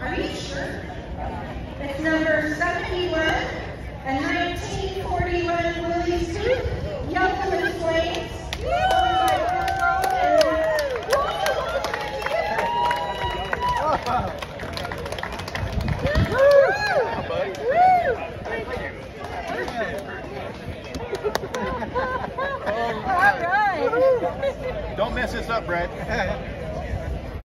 Are you sure? It's number 71 and 1941 Willie's Tooth, young and Flames. Don't mess this up, Brad.